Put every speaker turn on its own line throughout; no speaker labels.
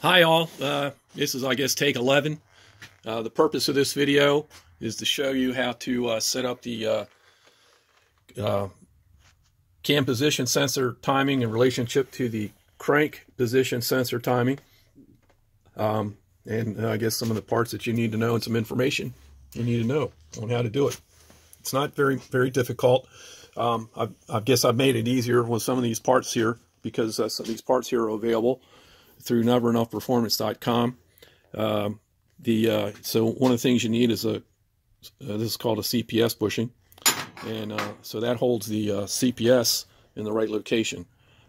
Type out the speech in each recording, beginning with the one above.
Hi all, uh, this is I guess take 11. Uh, the purpose of this video is to show you how to uh, set up the uh, uh, cam position sensor timing in relationship to the crank position sensor timing. Um, and uh, I guess some of the parts that you need to know and some information you need to know on how to do it. It's not very, very difficult. Um, I, I guess I've made it easier with some of these parts here because some of these parts here are available through neverenoughperformance.com. Uh, the uh, so one of the things you need is a uh, this is called a CPS bushing, and uh, so that holds the uh, CPS in the right location.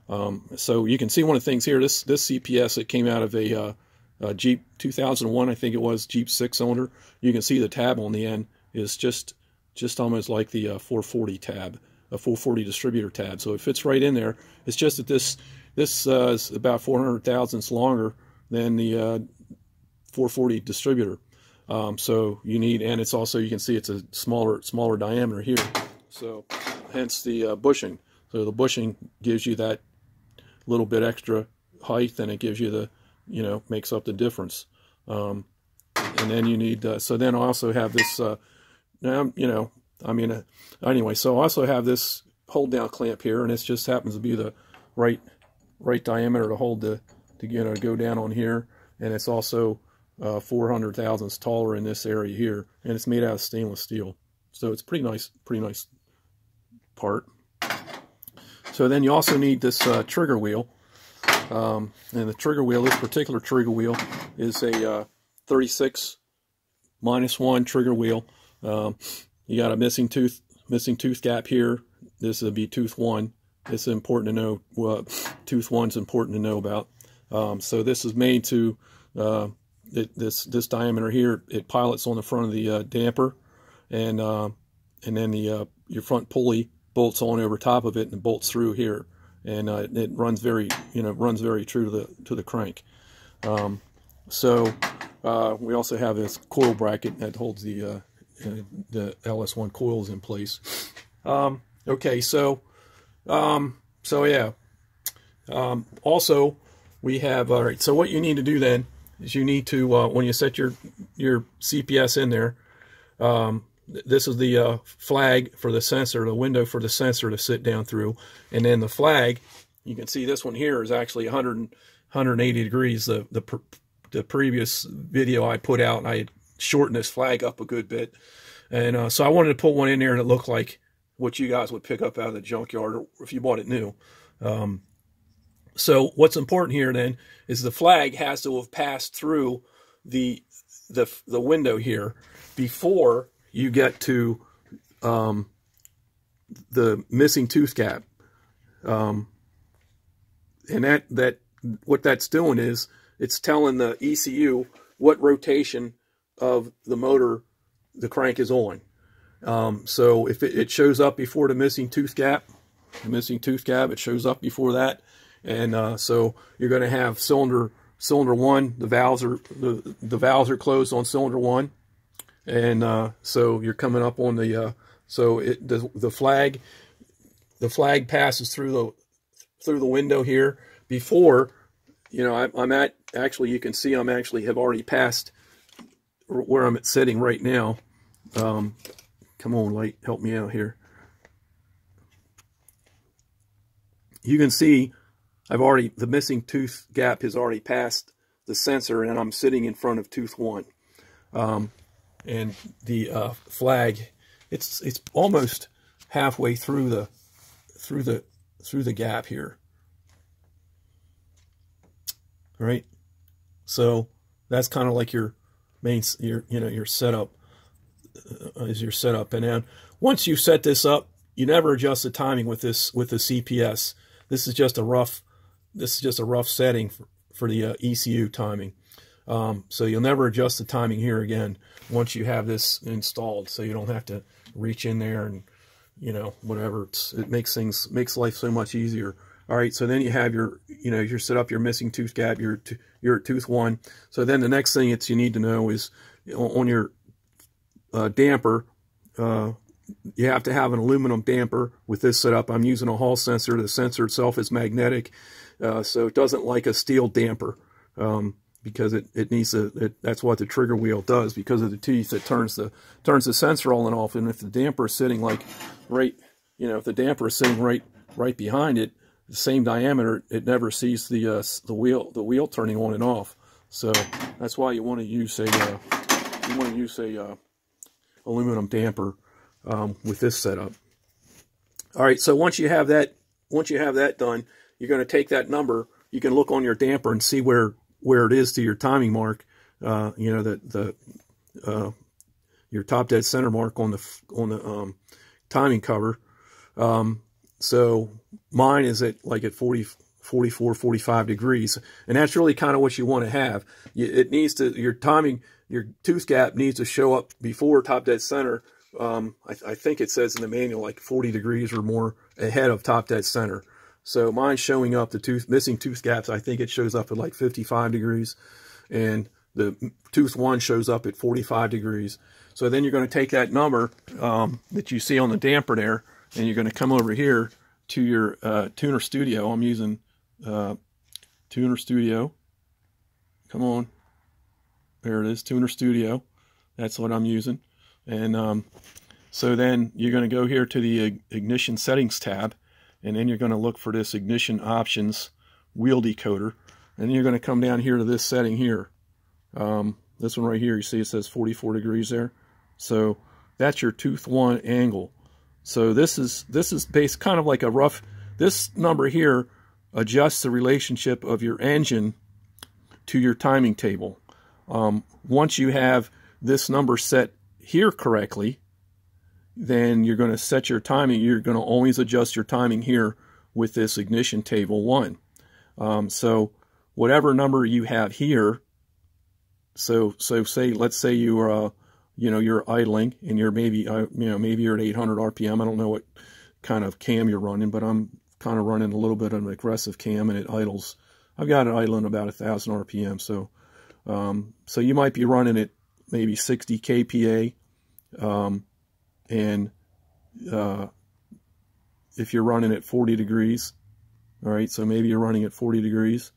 Um, so you can see one of the things here. This this CPS it came out of a, uh, a Jeep 2001, I think it was Jeep six cylinder. You can see the tab on the end is just just almost like the 440 tab, a 440 distributor tab. So it fits right in there. It's just that this this uh, is about 400 thousandths longer than the uh, 440 distributor. Um, so you need, and it's also, you can see it's a smaller, smaller diameter here. So hence the uh, bushing. So the bushing gives you that little bit extra height and it gives you the, you know, makes up the difference. Um, and then you need, uh, so then I also have this, uh, now, you know, I mean, uh, anyway, so I also have this hold down clamp here and it just happens to be the right right diameter to hold the to you know go down on here. And it's also uh, 400 thousandths taller in this area here. And it's made out of stainless steel. So it's pretty nice pretty nice part. So then you also need this uh, trigger wheel. Um, and the trigger wheel this particular trigger wheel is a uh, 36 minus one trigger wheel. Um, you got a missing tooth missing tooth gap here. This would be tooth one it's important to know what tooth one's important to know about. Um, so this is made to uh, it, this this diameter here. It pilots on the front of the uh, damper, and uh, and then the uh, your front pulley bolts on over top of it and bolts through here, and uh, it runs very you know runs very true to the to the crank. Um, so uh, we also have this coil bracket that holds the the LS1 coils in place. Um, okay, so um, so yeah. Um, also, we have, all right, so what you need to do then is you need to, uh, when you set your, your CPS in there, um, this is the uh, flag for the sensor, the window for the sensor to sit down through. And then the flag, you can see this one here is actually 100, 180 degrees. The, the, the previous video I put out, I shortened this flag up a good bit. And uh, so I wanted to put one in there and it looked like what you guys would pick up out of the junkyard or if you bought it new. Um, so what's important here then is the flag has to have passed through the the the window here before you get to um, the missing tooth gap. Um, and that that what that's doing is it's telling the ECU what rotation of the motor the crank is on. Um, so if it, it, shows up before the missing tooth gap, the missing tooth gap, it shows up before that. And uh, so you're going to have cylinder cylinder one, the valves are the, the valves are closed on cylinder one. And uh, so you're coming up on the, uh, so it, the, the flag, the flag passes through the, through the window here before, you know, I, I'm at, actually, you can see I'm actually have already passed where I'm at sitting right now. Um, Come on, light, help me out here. You can see I've already, the missing tooth gap has already passed the sensor and I'm sitting in front of tooth one. Um, and the uh, flag, it's it's almost halfway through the through the through the gap here. All right, So that's kind of like your main your you know your setup is your setup. And then once you set this up, you never adjust the timing with this with the CPS. This is just a rough this is just a rough setting for, for the uh, ECU timing. Um, so you'll never adjust the timing here again once you have this installed. So you don't have to reach in there and you know whatever. It's, it makes things makes life so much easier. All right, so then you have your, you know, you're set up your missing tooth gap, your your tooth one. So then the next thing it's you need to know is on your uh, damper, uh, you have to have an aluminum damper with this setup. I'm using a Hall sensor. The sensor itself is magnetic, uh, so it doesn't like a steel damper. um, because it, it needs to, it, that's what the trigger wheel does because of the teeth. It turns the, turns the sensor on and off. And if the damper is sitting like right, you know, if the damper is sitting right, right behind it, the same diameter, it never sees the, uh, the wheel, the wheel turning on and off. So that's why you want to use a, uh, you want to use a, uh, aluminum damper, um, with this setup. All right. So once you have that, once you have that done, you're going to take that number, you can look on your damper and see where where it is to your timing mark. Uh, you know the the uh, your top dead center mark on the on the um, timing cover. Um, so mine is at like at 40, 44, 45 degrees, and that's really kind of what you want to have. It needs to your timing your tooth gap needs to show up before top dead center. Um, I, I think it says in the manual like 40 degrees or more ahead of top dead center. So mine's showing up the tooth missing tooth gaps. I think it shows up at like 55 degrees, and the tooth one shows up at 45 degrees. So then you're going to take that number um, that you see on the damper there, and you're going to come over here to your uh, Tuner Studio. I'm using uh, Tuner Studio. Come on. There it is, Tuner Studio. That's what I'm using. And um, so then you're going to go here to the Ignition Settings tab, and then you're going to look for this ignition options wheel decoder and you're going to come down here to this setting here um, this one right here you see it says 44 degrees there so that's your tooth one angle so this is this is based kind of like a rough this number here adjusts the relationship of your engine to your timing table um, once you have this number set here correctly then you're going to set your timing. You're going to always adjust your timing here with this ignition table one. Um, so whatever number you have here, so so say let's say you are uh, you know you're idling and you're maybe uh, you know maybe you're at 800 RPM. I don't know what kind of cam you're running, but I'm kind of running a little bit of an aggressive cam and it idles. I've got it idling about a thousand RPM, so um, so you might be running it maybe 60 kPa. Um, and uh, if you're running at 40 degrees, all right, so maybe you're running at 40 degrees,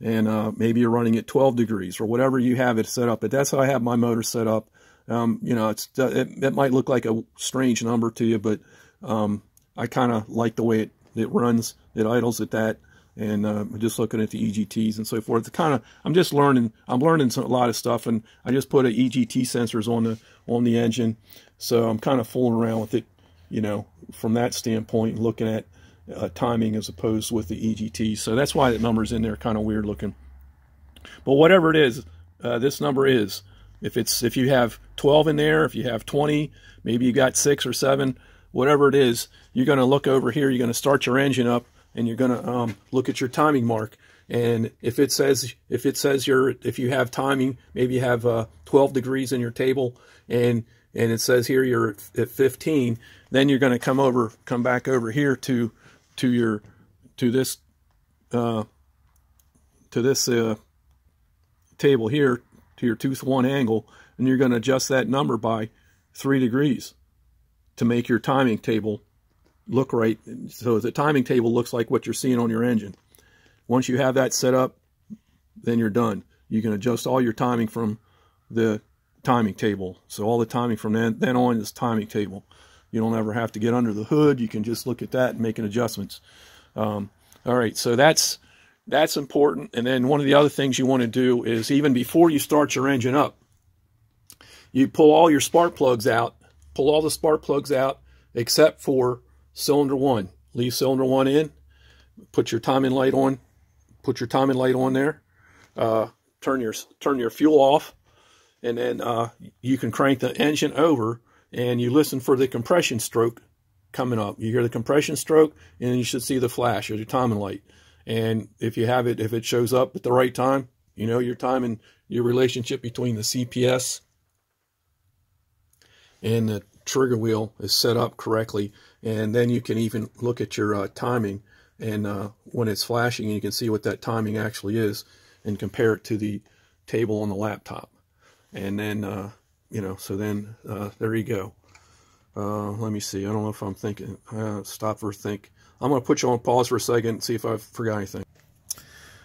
and uh, maybe you're running at 12 degrees, or whatever you have it set up. But that's how I have my motor set up. Um, you know, it's it, it, might look like a strange number to you, but um, I kind of like the way it, it runs, it idles at that, and uh, just looking at the EGTs and so forth. Kind of, I'm just learning. I'm learning some, a lot of stuff, and I just put a EGT sensors on the on the engine, so I'm kind of fooling around with it, you know, from that standpoint, looking at uh, timing as opposed with the EGT. So that's why that number's in there, kind of weird looking. But whatever it is, uh, this number is. If it's if you have 12 in there, if you have 20, maybe you got six or seven, whatever it is, you're going to look over here. You're going to start your engine up, and you're going to um, look at your timing mark. And if it says if it says you're if you have timing, maybe you have uh, 12 degrees in your table, and and it says here you're at 15, then you're going to come over, come back over here to to your to this uh, to this uh, table here to your tooth one angle, and you're going to adjust that number by three degrees to make your timing table look right. So the timing table looks like what you're seeing on your engine. Once you have that set up, then you're done. You can adjust all your timing from the timing table. So all the timing from then, then on is timing table. You don't ever have to get under the hood. You can just look at that and make adjustments. Um, all right, so that's that's important. And then one of the other things you want to do is even before you start your engine up, you pull all your spark plugs out, pull all the spark plugs out except for cylinder one. Leave cylinder one in, put your timing light on, put your timing light on there, uh, turn your turn your fuel off, and then uh, you can crank the engine over and you listen for the compression stroke coming up. You hear the compression stroke, and you should see the flash of the timing light. And if you have it, if it shows up at the right time, you know your time and your relationship between the CPS and the trigger wheel is set up correctly. And then you can even look at your uh, timing and uh, when it's flashing, and you can see what that timing actually is and compare it to the table on the laptop. And then, uh, you know, so then uh, there you go. Uh, let me see. I don't know if I'm thinking. Uh, stop for a think. I'm going to put you on pause for a second and see if I forgot anything.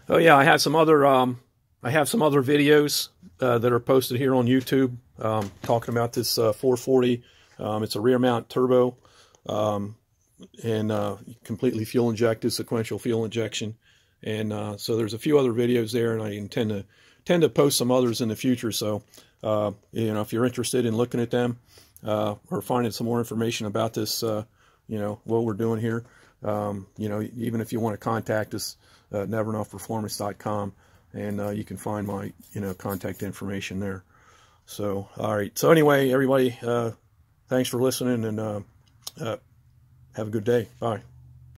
Oh, yeah, I have some other um, I have some other videos uh, that are posted here on YouTube um, talking about this uh, 440. Um, it's a rear mount turbo um, and uh, completely fuel injected, sequential fuel injection. And uh, so there's a few other videos there, and I intend to tend to post some others in the future. So uh, you know, if you're interested in looking at them uh, or finding some more information about this, you know, what we're doing here, um, you know, even if you want to contact us, uh, neverenoughperformance.com and uh, you can find my you know contact information there. So all right. So anyway, everybody, uh, thanks for listening and uh, uh, have a good day. Bye.